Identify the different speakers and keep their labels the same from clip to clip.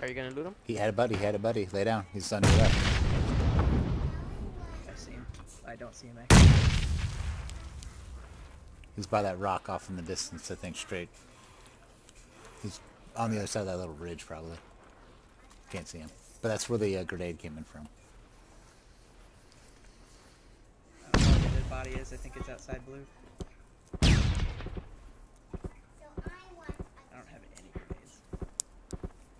Speaker 1: Are you gonna loot him?
Speaker 2: He had a buddy. He had a buddy. Lay down. He's on your left.
Speaker 3: I see him. I don't see him actually.
Speaker 2: He's by that rock off in the distance. I think straight. He's on the other side of that little ridge, probably. Can't see him. But that's where the uh, grenade came in from.
Speaker 3: I don't know where the body is. I think it's outside blue. I don't have any grenades.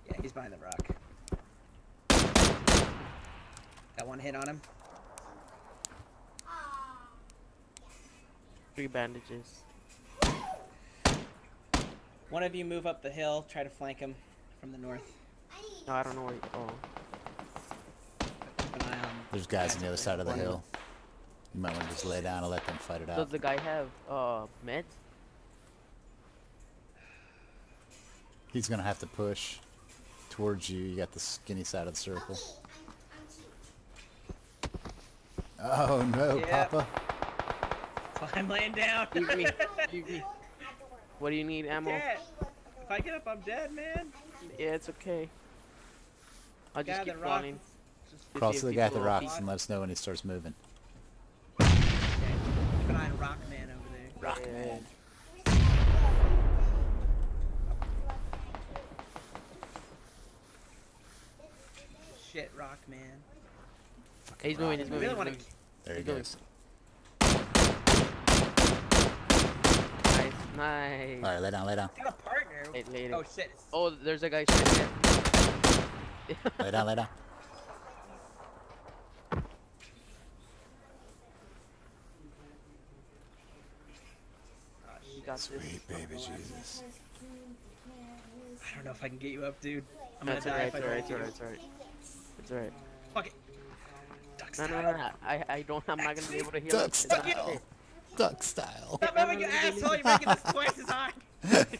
Speaker 3: Yeah, he's behind the rock. Got one hit on him.
Speaker 1: Three bandages.
Speaker 3: One of you move up the hill, try to flank him from the north.
Speaker 1: No, I don't know where. You, oh,
Speaker 3: Keep an eye on.
Speaker 2: There's guys on the other side of the hill. You might want to just lay down and let them fight it out.
Speaker 1: does the guy have uh meds?
Speaker 2: He's gonna have to push towards you. You got the skinny side of the circle. Oh no,
Speaker 3: Yeah.
Speaker 2: Papa!
Speaker 3: So I'm laying down.
Speaker 1: Leave me. Leave me. What do you need? Ammo?
Speaker 3: Yeah. If I get up, I'm dead, man.
Speaker 1: Yeah, it's okay. I'll just
Speaker 3: Guy
Speaker 1: keep
Speaker 3: that rock-
Speaker 1: to
Speaker 2: Cross to the guy at the
Speaker 1: people-
Speaker 2: rocks and let us know when he starts moving.
Speaker 3: Okay. Keep an eye on Rockman over there.
Speaker 2: Rock.
Speaker 1: Yeah.
Speaker 3: Shit, Rockman.
Speaker 1: He's moving. He's
Speaker 3: I
Speaker 1: moving. he's moving.
Speaker 3: to.
Speaker 2: There he goes.
Speaker 1: Nice, nice.
Speaker 2: All right, lay down, lay down,
Speaker 3: Got a partner.
Speaker 1: Hey, lady.
Speaker 3: Oh shit.
Speaker 1: Oh, there's a guy straight there.
Speaker 2: lay down, lay down.
Speaker 3: Ah,
Speaker 1: you
Speaker 3: shit.
Speaker 1: got this.
Speaker 2: Sweet baby Jesus.
Speaker 3: I don't know if I can get you up, dude. I'm gonna
Speaker 1: That's
Speaker 3: die
Speaker 1: alright.
Speaker 3: if I
Speaker 1: It's
Speaker 3: don't
Speaker 1: alright. It's
Speaker 3: get you.
Speaker 1: Alright. It's alright. It's alright.
Speaker 3: Fuck it. Duck
Speaker 1: No, no, no, no. I, I don't. I'm not gonna be able to heal.
Speaker 2: Duck
Speaker 1: him. It's
Speaker 2: style.
Speaker 1: okay.
Speaker 2: Duck style.
Speaker 3: Stop moving, you asshole! You're making this twice as hard.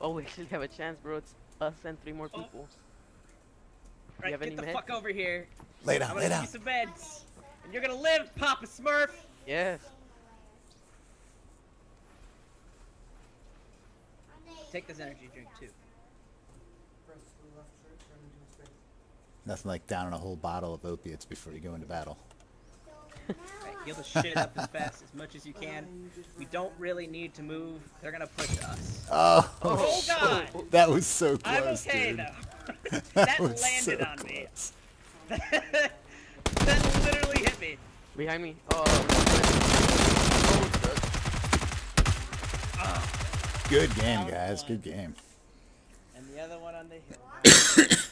Speaker 1: oh, we should have a chance, bro. It's us and three more
Speaker 3: Oh.
Speaker 1: people.
Speaker 3: Right,
Speaker 1: have
Speaker 3: get
Speaker 1: any
Speaker 3: the
Speaker 1: meds?
Speaker 3: fuck over here.
Speaker 2: Lay
Speaker 3: I'm
Speaker 2: down, lay down.
Speaker 3: you some meds, and you're gonna live, Papa Smurf.
Speaker 1: Yes.
Speaker 3: Take this energy drink too.
Speaker 2: Nothing like downing a whole bottle of opiates before you go into battle.
Speaker 3: Right, heal the shit up as fast as much as you can. We don't really need to move. They're gonna push us.
Speaker 2: Oh,
Speaker 3: Oh, oh god!
Speaker 2: that was so close.
Speaker 3: I'm
Speaker 2: close,
Speaker 3: okay
Speaker 2: dude.
Speaker 3: though.
Speaker 2: That,
Speaker 3: that landed
Speaker 2: so
Speaker 3: on me. that literally hit me.
Speaker 1: Behind me. Oh. oh
Speaker 2: Good game, guys. Good game
Speaker 3: on the hill.